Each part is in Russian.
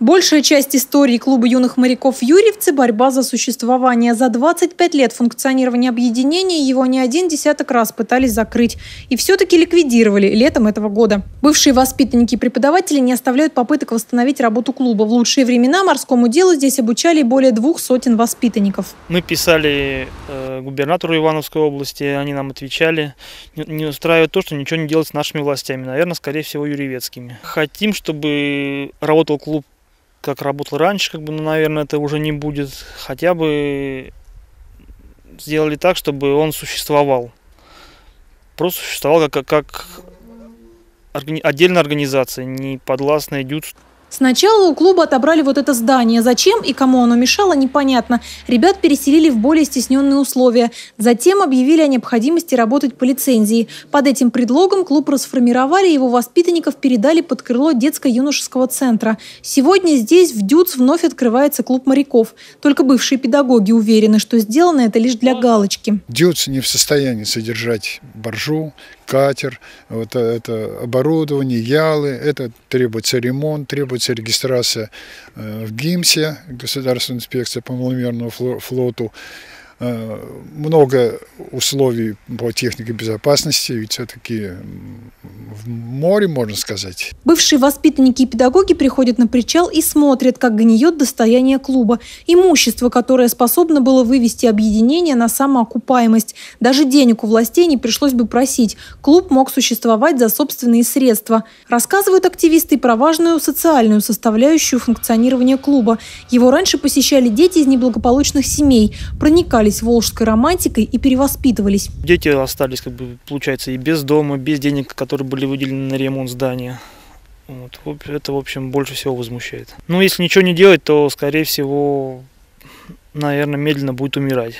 Большая часть истории клуба юных моряков Юрьевцы – борьба за существование. За 25 лет функционирования объединения его не один десяток раз пытались закрыть. И все-таки ликвидировали летом этого года. Бывшие воспитанники и преподаватели не оставляют попыток восстановить работу клуба. В лучшие времена морскому делу здесь обучали более двух сотен воспитанников. Мы писали э, губернатору Ивановской области, они нам отвечали. Не, устраивает то, что ничего не делать с нашими властями. Наверное, скорее всего, юрьевецкими. Хотим, чтобы работал клуб как работал раньше, как бы, ну, наверное, это уже не будет. Хотя бы сделали так, чтобы он существовал. Просто существовал как, как, как отдельная организация, не подвластная ДЮЦ. Сначала у клуба отобрали вот это здание. Зачем и кому оно мешало, непонятно. Ребят переселили в более стесненные условия. Затем объявили о необходимости работать по лицензии. Под этим предлогом клуб расформировали, его воспитанников передали под крыло детско-юношеского центра. Сегодня здесь, в ДЮЦ, вновь открывается клуб моряков. Только бывшие педагоги уверены, что сделано это лишь для галочки. ДЮЦ не в состоянии содержать боржу, катер, вот это оборудование, ялы, это требуется ремонт, требуется регистрация э, в ГИМСе, Государственная инспекция по маломерному флоту, Э, много условий по технике безопасности, ведь все-таки в море, можно сказать. Бывшие воспитанники и педагоги приходят на причал и смотрят, как гниет достояние клуба. Имущество, которое способно было вывести объединение на самоокупаемость. Даже денег у властей не пришлось бы просить. Клуб мог существовать за собственные средства. Рассказывают активисты про важную социальную составляющую функционирования клуба. Его раньше посещали дети из неблагополучных семей, проникали увлекались волжской романтикой и перевоспитывались. Дети остались, как бы, получается, и без дома, без денег, которые были выделены на ремонт здания. Вот. Это, в общем, больше всего возмущает. Ну, если ничего не делать, то, скорее всего, наверное, медленно будет умирать,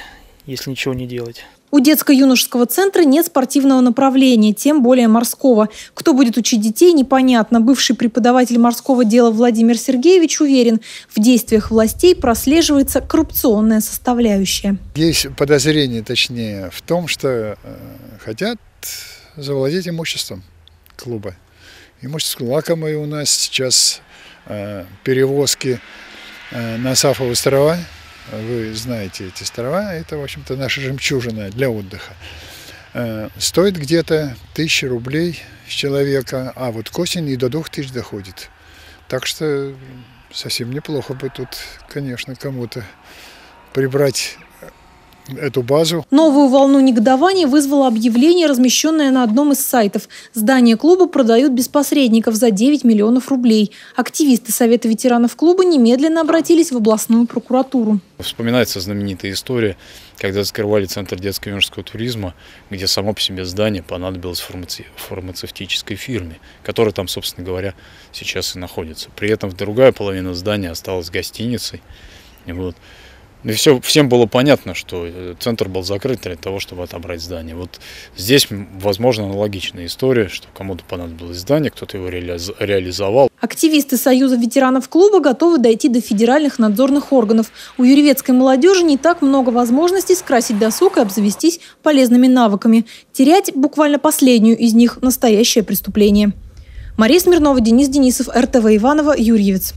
если ничего не делать. У детско-юношеского центра нет спортивного направления, тем более морского. Кто будет учить детей, непонятно. Бывший преподаватель морского дела Владимир Сергеевич уверен, в действиях властей прослеживается коррупционная составляющая. Есть подозрение, точнее, в том, что э, хотят завладеть имуществом клуба. Имущество лакомое у нас сейчас э, перевозки э, на Сафовые острова – вы знаете эти острова, это, в общем-то, наша жемчужина для отдыха. Э, стоит где-то тысячи рублей с человека, а вот к осени и до двух тысяч доходит. Так что совсем неплохо бы тут, конечно, кому-то прибрать эту базу. Новую волну негодования вызвало объявление, размещенное на одном из сайтов. Здание клуба продают без посредников за 9 миллионов рублей. Активисты Совета ветеранов клуба немедленно обратились в областную прокуратуру. Вспоминается знаменитая история, когда закрывали Центр детского юношеского туризма, где само по себе здание понадобилось фармаци... фармацевтической фирме, которая там, собственно говоря, сейчас и находится. При этом другая половина здания осталась гостиницей. Вот. И все, всем было понятно, что э, центр был закрыт для того, чтобы отобрать здание. Вот здесь, возможно, аналогичная история, что кому-то понадобилось здание, кто-то его реализовал. Активисты Союза ветеранов клуба готовы дойти до федеральных надзорных органов. У юрьевецкой молодежи не так много возможностей скрасить досуг и обзавестись полезными навыками. Терять буквально последнюю из них – настоящее преступление. Мария Смирнова, Денис Денисов, РТВ Иванова, Юрьевец.